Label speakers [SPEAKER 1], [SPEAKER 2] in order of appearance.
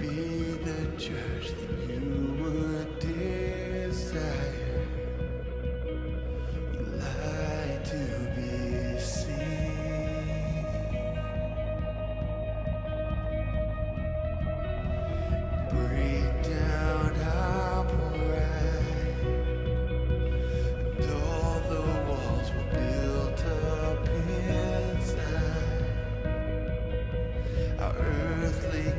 [SPEAKER 1] be the church that you would desire. Light to be seen. Break down our pride, and all the walls were built up inside. Our